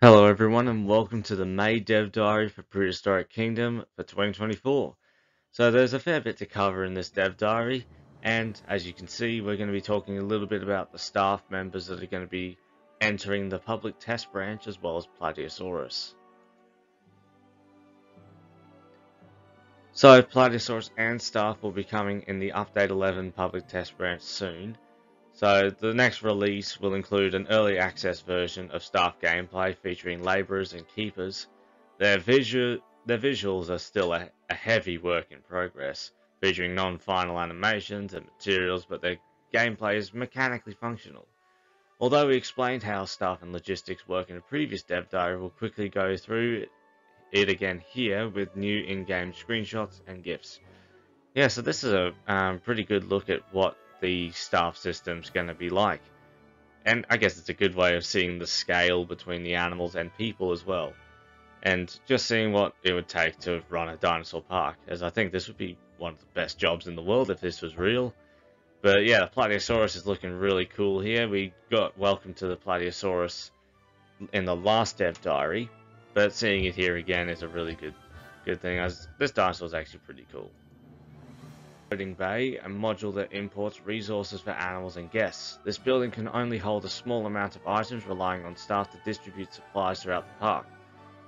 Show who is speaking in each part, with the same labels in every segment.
Speaker 1: Hello everyone and welcome to the May Dev Diary for Prehistoric Kingdom for 2024. So there's a fair bit to cover in this Dev Diary and as you can see we're going to be talking a little bit about the staff members that are going to be entering the public test branch as well as Plateosaurus. So Plateosaurus and staff will be coming in the Update 11 public test branch soon so the next release will include an early access version of staff gameplay featuring labourers and keepers. Their, visual, their visuals are still a, a heavy work in progress, featuring non-final animations and materials, but their gameplay is mechanically functional. Although we explained how staff and logistics work in a previous dev diary, we'll quickly go through it again here with new in-game screenshots and GIFs. Yeah, so this is a um, pretty good look at what the staff system's going to be like. And I guess it's a good way of seeing the scale between the animals and people as well. And just seeing what it would take to run a dinosaur park, as I think this would be one of the best jobs in the world if this was real. But yeah, the Plateosaurus is looking really cool here. We got welcome to the Plateosaurus in the last dev diary, but seeing it here again is a really good good thing this dinosaur is actually pretty cool. Loading Bay, a module that imports resources for animals and guests. This building can only hold a small amount of items, relying on staff to distribute supplies throughout the park.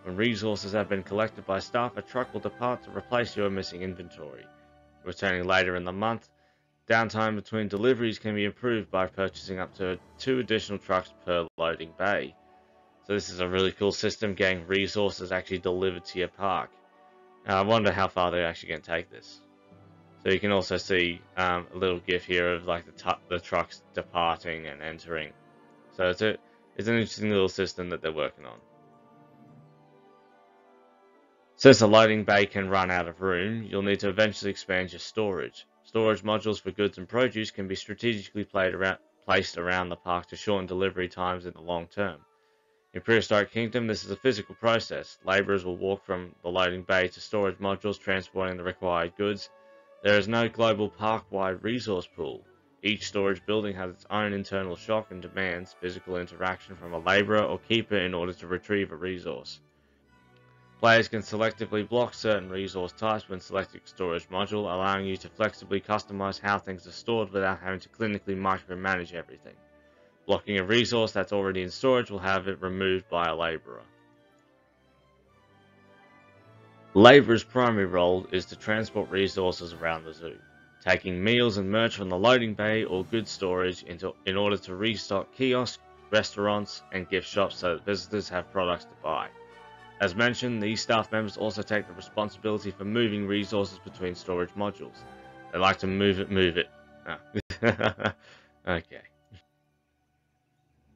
Speaker 1: When resources have been collected by staff, a truck will depart to replace your missing inventory. Returning later in the month, downtime between deliveries can be improved by purchasing up to two additional trucks per loading bay. So this is a really cool system, getting resources actually delivered to your park. Now, I wonder how far they're actually going to take this. So you can also see um, a little GIF here of like the, the trucks departing and entering. So it's a it's an interesting little system that they're working on. Since the loading bay can run out of room, you'll need to eventually expand your storage. Storage modules for goods and produce can be strategically around, placed around the park to shorten delivery times in the long term. In Prehistoric Kingdom, this is a physical process. Labourers will walk from the loading bay to storage modules transporting the required goods there is no global park-wide resource pool. Each storage building has its own internal shop and demands physical interaction from a labourer or keeper in order to retrieve a resource. Players can selectively block certain resource types when selecting storage module, allowing you to flexibly customize how things are stored without having to clinically micromanage everything. Blocking a resource that's already in storage will have it removed by a labourer. Labourer's primary role is to transport resources around the zoo, taking meals and merch from the loading bay or goods storage into, in order to restock kiosks, restaurants, and gift shops so that visitors have products to buy. As mentioned, these staff members also take the responsibility for moving resources between storage modules. They like to move it, move it. Oh. okay.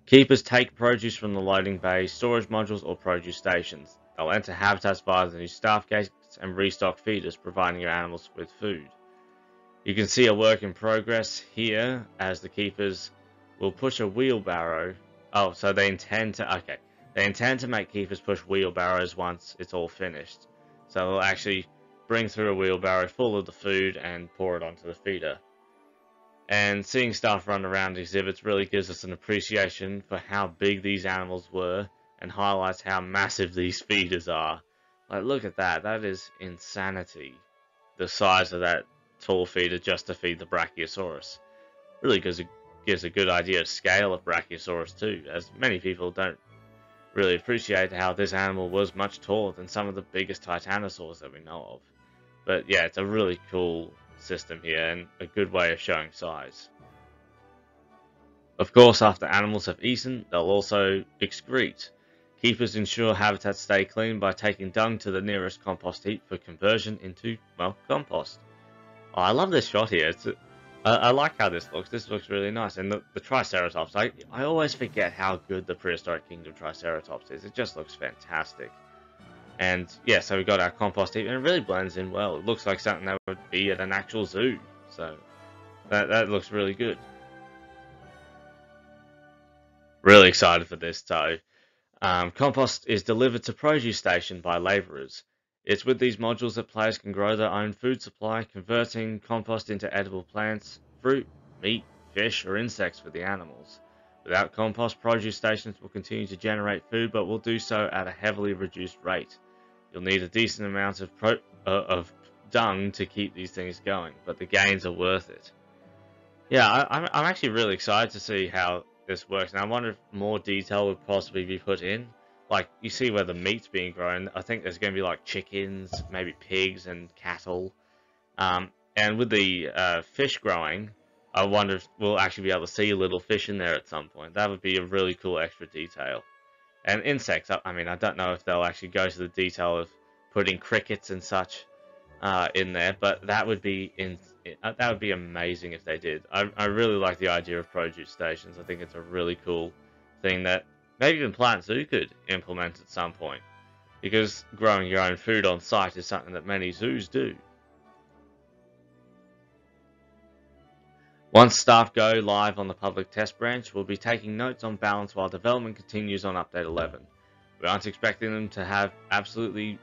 Speaker 1: Keepers take produce from the loading bay, storage modules, or produce stations. They'll enter habitats via the new staff gates and restock feeders, providing your animals with food. You can see a work in progress here as the keepers will push a wheelbarrow. Oh, so they intend to, okay. They intend to make keepers push wheelbarrows once it's all finished. So they'll actually bring through a wheelbarrow full of the food and pour it onto the feeder. And seeing staff run around exhibits really gives us an appreciation for how big these animals were and highlights how massive these feeders are. Like, look at that. That is insanity. The size of that tall feeder just to feed the Brachiosaurus. Really gives a, gives a good idea of scale of Brachiosaurus too, as many people don't really appreciate how this animal was much taller than some of the biggest titanosaurs that we know of. But yeah, it's a really cool system here and a good way of showing size. Of course, after animals have eaten, they'll also excrete, Keepers ensure habitats stay clean by taking dung to the nearest compost heap for conversion into, well, compost. Oh, I love this shot here. It's, I like how this looks. This looks really nice. And the, the Triceratops, I, I always forget how good the Prehistoric Kingdom Triceratops is. It just looks fantastic. And yeah, so we got our compost heap, and it really blends in well. It looks like something that would be at an actual zoo. So that, that looks really good. Really excited for this, though. Um, compost is delivered to produce station by labourers. It's with these modules that players can grow their own food supply, converting compost into edible plants, fruit, meat, fish, or insects for the animals. Without compost, produce stations will continue to generate food, but will do so at a heavily reduced rate. You'll need a decent amount of, pro uh, of dung to keep these things going, but the gains are worth it. Yeah, I, am I'm actually really excited to see how this works, and I wonder if more detail would possibly be put in. Like, you see where the meat's being grown, I think there's going to be like chickens, maybe pigs and cattle. Um, and with the uh, fish growing, I wonder if we'll actually be able to see a little fish in there at some point. That would be a really cool extra detail. And insects, I mean, I don't know if they'll actually go to the detail of putting crickets and such uh, in there, but that would be in uh, that would be amazing if they did. I, I really like the idea of produce stations. I think it's a really cool thing that maybe even Planet Zoo could implement at some point, because growing your own food on site is something that many zoos do. Once staff go live on the public test branch, we'll be taking notes on balance while development continues on update 11. We aren't expecting them to have absolutely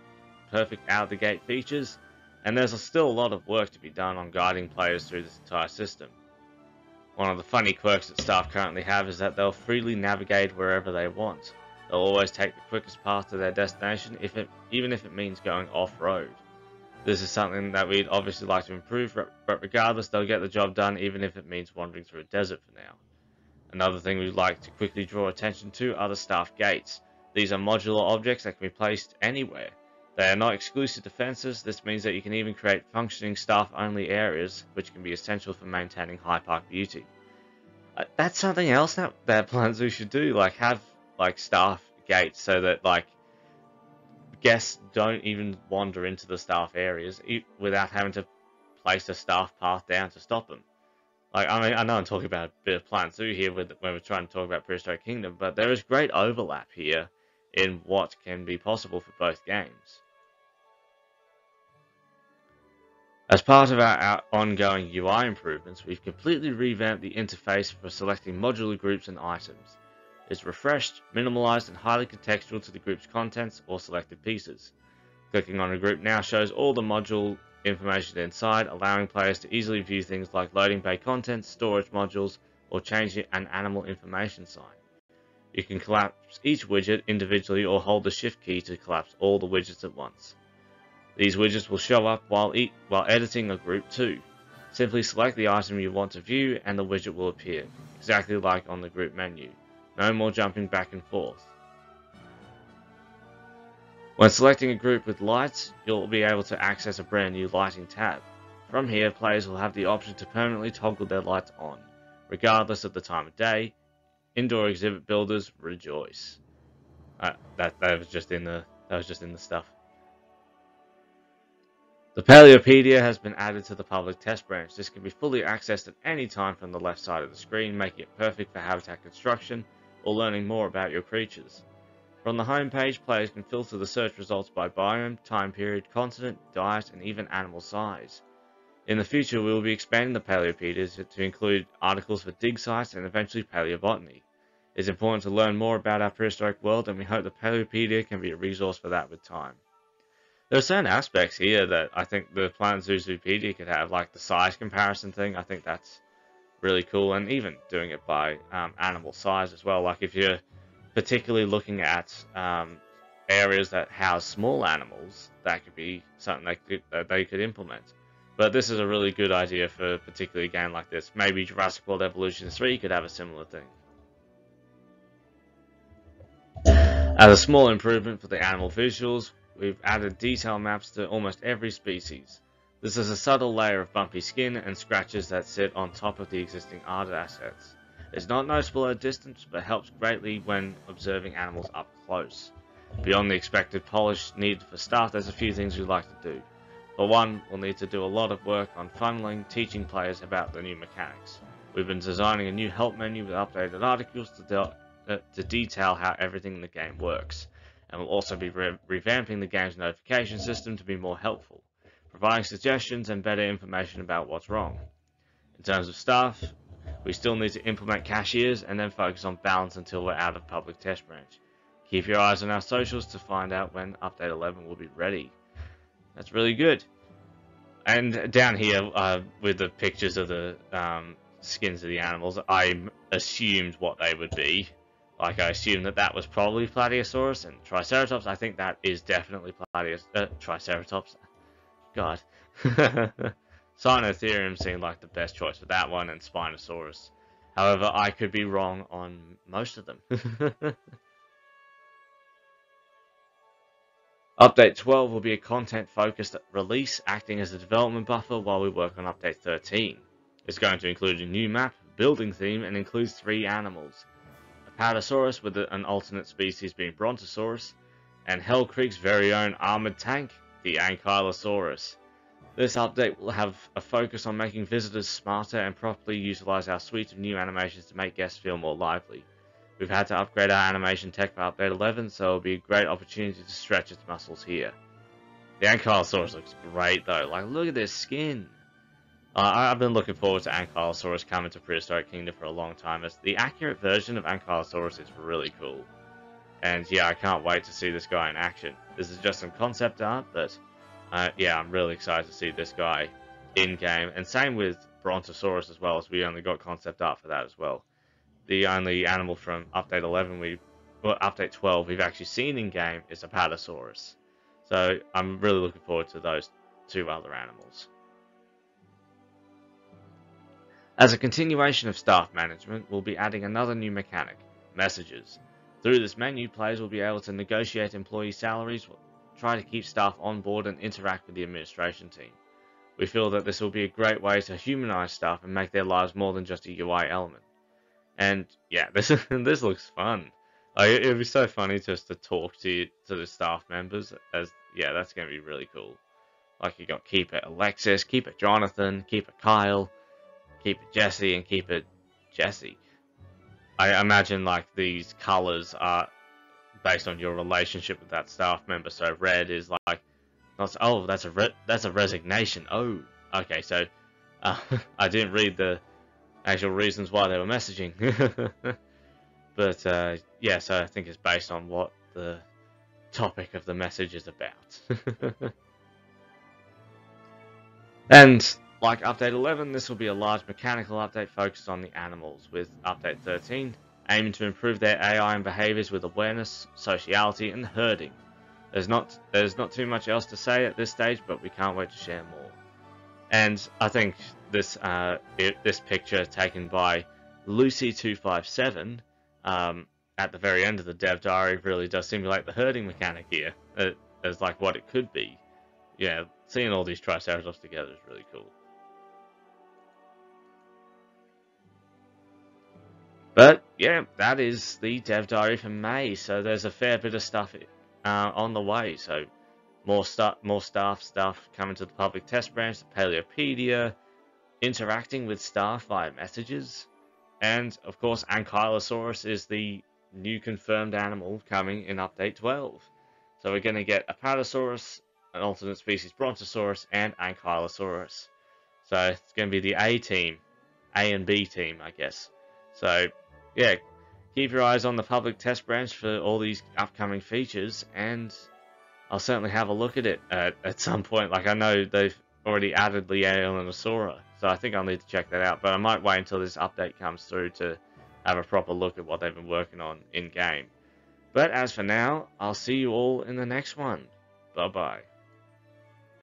Speaker 1: perfect out-of-the-gate features, and there's still a lot of work to be done on guiding players through this entire system. One of the funny quirks that staff currently have is that they'll freely navigate wherever they want. They'll always take the quickest path to their destination, if it, even if it means going off-road. This is something that we'd obviously like to improve, but regardless, they'll get the job done even if it means wandering through a desert for now. Another thing we'd like to quickly draw attention to are the staff gates. These are modular objects that can be placed anywhere. They are not exclusive defenses, this means that you can even create functioning staff-only areas, which can be essential for maintaining High Park beauty. Uh, that's something else that, that Planet Zoo should do, like have like staff gates so that like guests don't even wander into the staff areas without having to place a staff path down to stop them. Like, I mean, I know I'm talking about a bit of Planet Zoo here with, when we're trying to talk about Prehistoric Kingdom, but there is great overlap here in what can be possible for both games. As part of our, ongoing UI improvements, we've completely revamped the interface for selecting modular groups and items It's refreshed, minimalized, and highly contextual to the group's contents or selected pieces. Clicking on a group now shows all the module information inside, allowing players to easily view things like loading bay contents, storage modules, or changing an animal information sign. You can collapse each widget individually or hold the shift key to collapse all the widgets at once. These widgets will show up while, e while editing a group too. Simply select the item you want to view and the widget will appear, exactly like on the group menu. No more jumping back and forth. When selecting a group with lights, you'll be able to access a brand new lighting tab. From here, players will have the option to permanently toggle their lights on, regardless of the time of day. Indoor exhibit builders rejoice. Uh, that that was just in the that was just in the stuff. The Paleopedia has been added to the public test branch. This can be fully accessed at any time from the left side of the screen, making it perfect for habitat construction or learning more about your creatures. From the home page, players can filter the search results by biome, time period, continent, diet, and even animal size. In the future, we will be expanding the Paleopedia to include articles for dig sites and eventually paleobotany. It's important to learn more about our prehistoric world, and we hope the Paleopedia can be a resource for that with time. There are certain aspects here that I think the Planet Zoo Zoopedia could have, like the size comparison thing. I think that's really cool, and even doing it by um, animal size as well. Like if you're particularly looking at um, areas that house small animals, that could be something that they could implement. But this is a really good idea for particularly a game like this. Maybe Jurassic World Evolution 3 could have a similar thing. As a small improvement for the animal visuals, we've added detail maps to almost every species. This is a subtle layer of bumpy skin and scratches that sit on top of the existing art assets. It's not noticeable at a distance, but helps greatly when observing animals up close. Beyond the expected polish needed for staff, there's a few things we'd like to do. For one, we'll need to do a lot of work on funneling, teaching players about the new mechanics. We've been designing a new help menu with updated articles to, uh, to detail how everything in the game works, and we'll also be re revamping the game's notification system to be more helpful providing suggestions and better information about what's wrong. In terms of staff, we still need to implement cashiers and then focus on balance until we're out of public test branch. Keep your eyes on our socials to find out when update 11 will be ready. That's really good. And down here uh, with the pictures of the um, skins of the animals, I assumed what they would be. Like I assumed that that was probably Plateosaurus and Triceratops. I think that is definitely Plateos uh, Triceratops. God. Sinotherium seemed like the best choice for that one, and Spinosaurus. However, I could be wrong on most of them. Update 12 will be a content-focused release, acting as a development buffer while we work on Update 13. It's going to include a new map, building theme, and includes three animals. Apatosaurus with an alternate species being Brontosaurus, and Hell Creek's very own armored tank, the Ankylosaurus. This update will have a focus on making visitors smarter and properly utilize our suite of new animations to make guests feel more lively. We've had to upgrade our animation tech for update 11, so it'll be a great opportunity to stretch its muscles here. The Ankylosaurus looks great though, like look at this skin! Uh, I've been looking forward to Ankylosaurus coming to Prehistoric Kingdom for a long time, as the accurate version of Ankylosaurus is really cool. And yeah, I can't wait to see this guy in action. This is just some concept art, but uh, yeah, I'm really excited to see this guy in game. And same with Brontosaurus as well, as we only got concept art for that as well. The only animal from Update 11 we, well, Update 12 we've actually seen in game is Apatosaurus. So I'm really looking forward to those two other animals. As a continuation of staff management, we'll be adding another new mechanic, messages. Through this menu, players will be able to negotiate employee salaries, try to keep staff on board and interact with the administration team. We feel that this will be a great way to humanize staff and make their lives more than just a UI element. And yeah, this this looks fun. Like it would be so funny just to talk to to the staff members. As yeah, that's gonna be really cool. Like you got keep it Alexis, keep it Jonathan, keep it Kyle, keep it Jesse, and keep it Jesse. I imagine like these colors are based on your relationship with that staff member. So red is like, oh, that's a that's a resignation. Oh, okay. So uh, I didn't read the actual reasons why they were messaging, but uh, yeah. So I think it's based on what the topic of the message is about. and like Update 11, this will be a large mechanical update focused on the animals, with Update 13 aiming to improve their AI and behaviors with awareness, sociality, and herding. There's not there's not too much else to say at this stage, but we can't wait to share more. And I think this uh, it, this picture taken by Lucy257 um, at the very end of the dev diary really does simulate the herding mechanic here uh, as like what it could be. Yeah, seeing all these Triceratops together is really cool. But yeah, that is the dev diary for May. So there's a fair bit of stuff uh, on the way. So more stuff, more staff stuff coming to the public test branch, the Paleopedia, interacting with staff via messages, and of course, Ankylosaurus is the new confirmed animal coming in update 12. So we're going to get Apatosaurus, an alternate species Brontosaurus, and Ankylosaurus. So it's going to be the A team, A and B team, I guess. So yeah, keep your eyes on the public test branch for all these upcoming features, and I'll certainly have a look at it at, at some point. Like, I know they've already added Liaonosaura, so I think I'll need to check that out, but I might wait until this update comes through to have a proper look at what they've been working on in-game. But as for now, I'll see you all in the next one. Bye-bye.